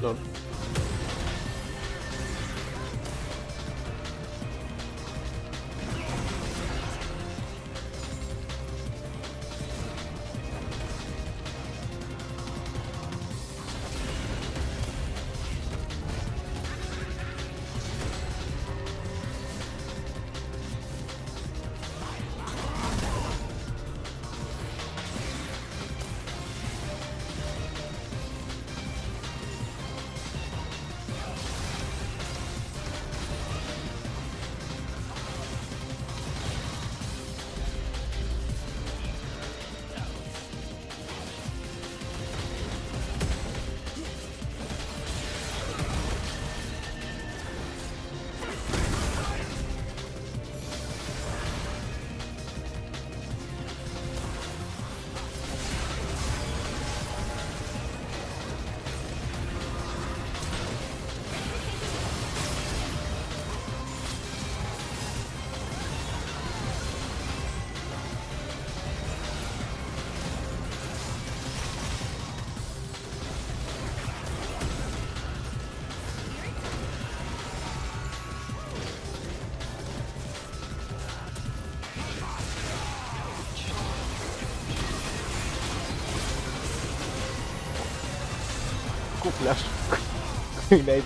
No. Koepelaars. nee, nee.